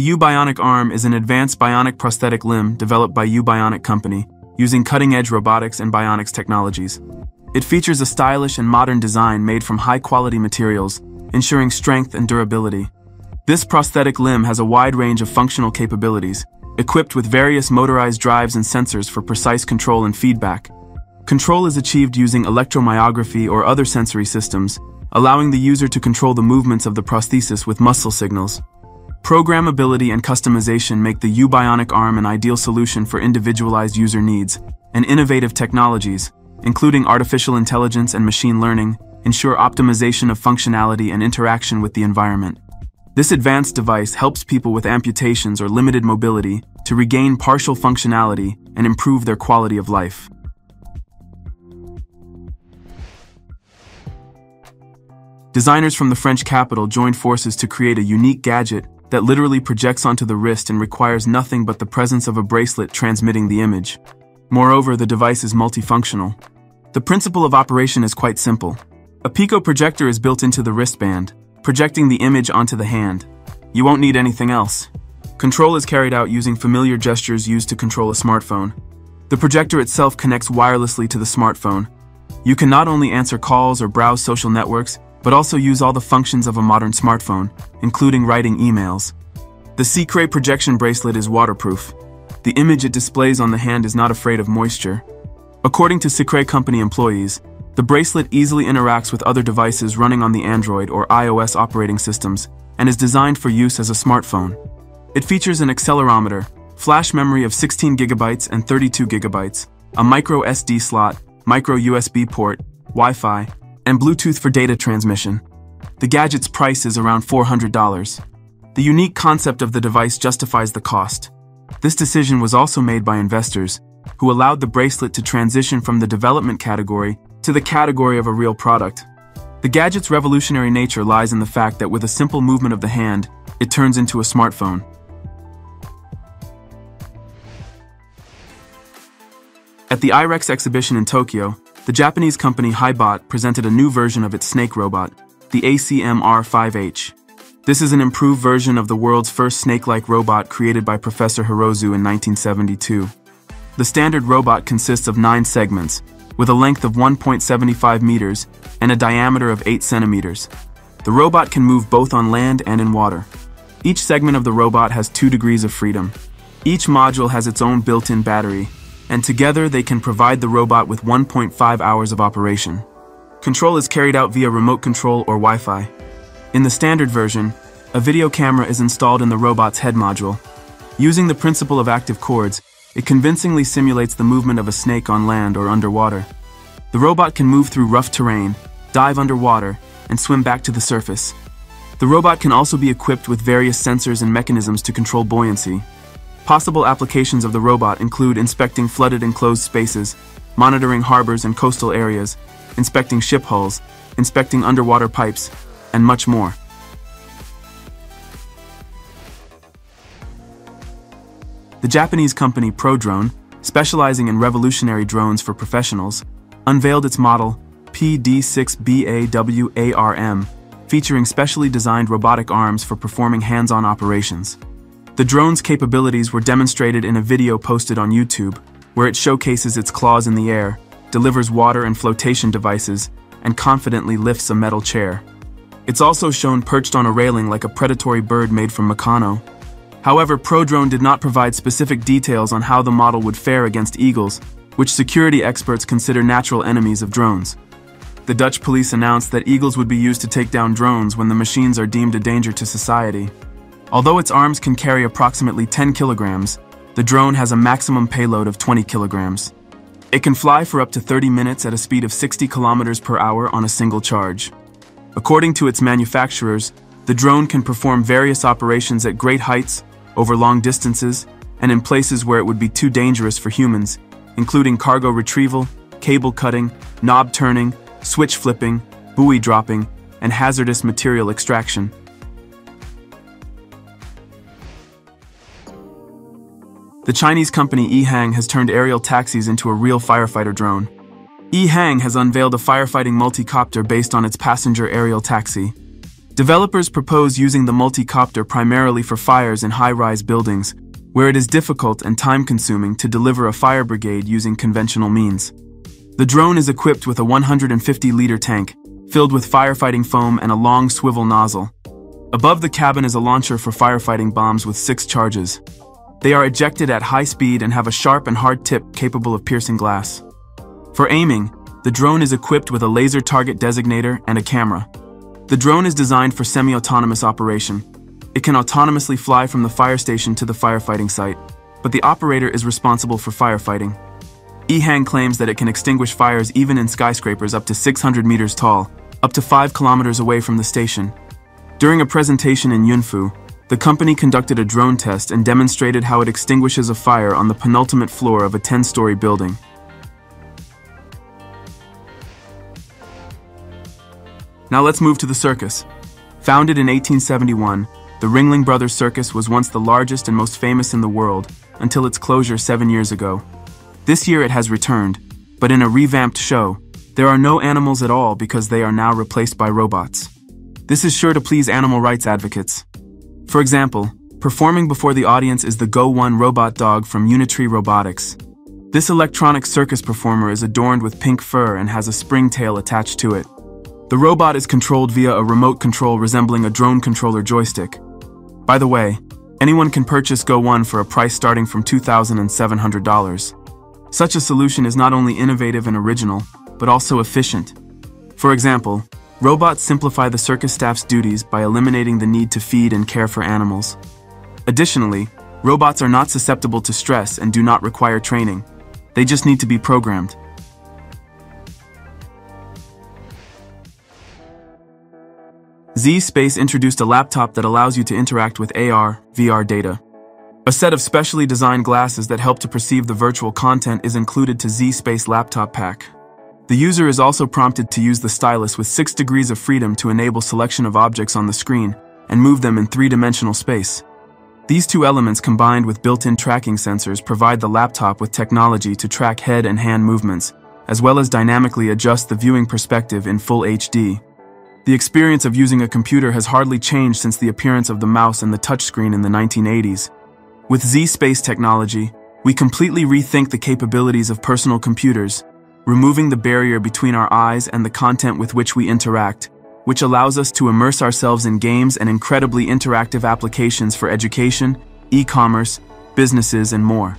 The U-Bionic arm is an advanced bionic prosthetic limb developed by U-Bionic Company, using cutting-edge robotics and bionics technologies. It features a stylish and modern design made from high-quality materials, ensuring strength and durability. This prosthetic limb has a wide range of functional capabilities, equipped with various motorized drives and sensors for precise control and feedback. Control is achieved using electromyography or other sensory systems, allowing the user to control the movements of the prosthesis with muscle signals. Programmability and customization make the U-Bionic arm an ideal solution for individualized user needs, and innovative technologies, including artificial intelligence and machine learning, ensure optimization of functionality and interaction with the environment. This advanced device helps people with amputations or limited mobility to regain partial functionality and improve their quality of life. Designers from the French capital joined forces to create a unique gadget that literally projects onto the wrist and requires nothing but the presence of a bracelet transmitting the image. Moreover, the device is multifunctional. The principle of operation is quite simple. A Pico projector is built into the wristband, projecting the image onto the hand. You won't need anything else. Control is carried out using familiar gestures used to control a smartphone. The projector itself connects wirelessly to the smartphone. You can not only answer calls or browse social networks, but also use all the functions of a modern smartphone, including writing emails. The Cicret projection bracelet is waterproof. The image it displays on the hand is not afraid of moisture. According to Cicret company employees, the bracelet easily interacts with other devices running on the Android or iOS operating systems and is designed for use as a smartphone. It features an accelerometer, flash memory of 16 gigabytes and 32 gigabytes, a micro SD slot, micro USB port, Wi-Fi, and Bluetooth for data transmission. The gadget's price is around $400. The unique concept of the device justifies the cost. This decision was also made by investors, who allowed the bracelet to transition from the development category to the category of a real product. The gadget's revolutionary nature lies in the fact that with a simple movement of the hand, it turns into a smartphone. At the IREX exhibition in Tokyo, the Japanese company HiBot presented a new version of its snake robot, the ACM-R5H. This is an improved version of the world's first snake-like robot created by Professor Hirose in 1972. The standard robot consists of nine segments, with a length of 1.75 meters and a diameter of 8 centimeters. The robot can move both on land and in water. Each segment of the robot has two degrees of freedom. Each module has its own built-in battery, and together they can provide the robot with 1.5 hours of operation. Control is carried out via remote control or Wi-Fi. In the standard version, a video camera is installed in the robot's head module. Using the principle of active cords, it convincingly simulates the movement of a snake on land or underwater. The robot can move through rough terrain, dive underwater, and swim back to the surface. The robot can also be equipped with various sensors and mechanisms to control buoyancy, Possible applications of the robot include inspecting flooded enclosed spaces, monitoring harbors and coastal areas, inspecting ship hulls, inspecting underwater pipes, and much more. The Japanese company Prodrone, specializing in revolutionary drones for professionals, unveiled its model PD6B-AW-ARM, featuring specially designed robotic arms for performing hands-on operations. The drone's capabilities were demonstrated in a video posted on YouTube, where it showcases its claws in the air, delivers water and flotation devices, and confidently lifts a metal chair. It's also shown perched on a railing like a predatory bird made from Meccano. However, Prodrone did not provide specific details on how the model would fare against eagles, which security experts consider natural enemies of drones. The Dutch police announced that eagles would be used to take down drones when the machines are deemed a danger to society. Although its arms can carry approximately 10 kilograms, the drone has a maximum payload of 20 kilograms. It can fly for up to 30 minutes at a speed of 60 kilometers per hour on a single charge. According to its manufacturers, the drone can perform various operations at great heights, over long distances, and in places where it would be too dangerous for humans, including cargo retrieval, cable cutting, knob turning, switch flipping, buoy dropping, and hazardous material extraction. The Chinese company EHang has turned aerial taxis into a real firefighter drone. EHang has unveiled a firefighting multi-copter based on its passenger aerial taxi. Developers propose using the multi-copter primarily for fires in high-rise buildings, where it is difficult and time-consuming to deliver a fire brigade using conventional means. The drone is equipped with a 150-liter tank, filled with firefighting foam and a long swivel nozzle. Above the cabin is a launcher for firefighting bombs with six charges. They are ejected at high speed and have a sharp and hard tip capable of piercing glass. For aiming, the drone is equipped with a laser target designator and a camera. The drone is designed for semi-autonomous operation. It can autonomously fly from the fire station to the firefighting site, but the operator is responsible for firefighting. EHang claims that it can extinguish fires even in skyscrapers up to 600 meters tall, up to 5 kilometers away from the station. During a presentation in Yunfu, the company conducted a drone test and demonstrated how it extinguishes a fire on the penultimate floor of a 10-story building. Now let's move to the circus. Founded in 1871, the Ringling Brothers Circus was once the largest and most famous in the world until its closure seven years ago. This year it has returned, but in a revamped show, there are no animals at all because they are now replaced by robots. This is sure to please animal rights advocates. For example, performing before the audience is the Go 1 robot dog from Unitree Robotics. This electronic circus performer is adorned with pink fur and has a spring tail attached to it. The robot is controlled via a remote control resembling a drone controller joystick. By the way, anyone can purchase Go 1 for a price starting from $2,700. Such a solution is not only innovative and original, but also efficient. For example, Robots simplify the circus staff's duties by eliminating the need to feed and care for animals. Additionally, robots are not susceptible to stress and do not require training. They just need to be programmed. zSpace introduced a laptop that allows you to interact with AR, VR data. A set of specially designed glasses that help to perceive the virtual content is included to zSpace Laptop Pack. The user is also prompted to use the stylus with 6 degrees of freedom to enable selection of objects on the screen and move them in three-dimensional space. These two elements combined with built-in tracking sensors provide the laptop with technology to track head and hand movements, as well as dynamically adjust the viewing perspective in full HD. The experience of using a computer has hardly changed since the appearance of the mouse and the touchscreen in the 1980s. With zSpace technology, we completely rethink the capabilities of personal computers, removing the barrier between our eyes and the content with which we interact, which allows us to immerse ourselves in games and incredibly interactive applications for education, e-commerce, businesses, and more.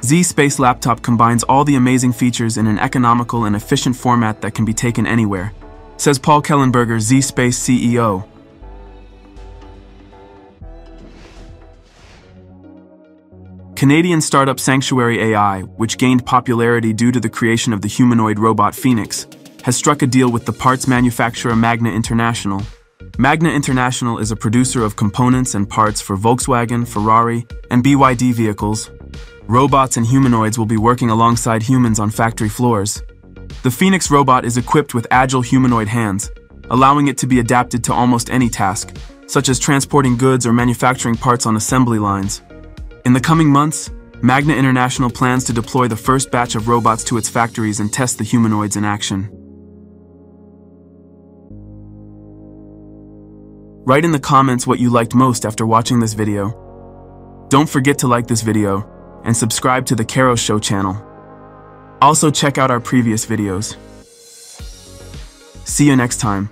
zSpace Laptop combines all the amazing features in an economical and efficient format that can be taken anywhere, says Paul Kellenberger, zSpace CEO. Canadian startup Sanctuary AI, which gained popularity due to the creation of the humanoid robot Phoenix, has struck a deal with the parts manufacturer Magna International. Magna International is a producer of components and parts for Volkswagen, Ferrari, and BYD vehicles. Robots and humanoids will be working alongside humans on factory floors. The Phoenix robot is equipped with agile humanoid hands, allowing it to be adapted to almost any task, such as transporting goods or manufacturing parts on assembly lines. In the coming months, Magna International plans to deploy the first batch of robots to its factories and test the humanoids in action. Write in the comments what you liked most after watching this video. Don't forget to like this video and subscribe to the Carros Show channel. Also check out our previous videos. See you next time.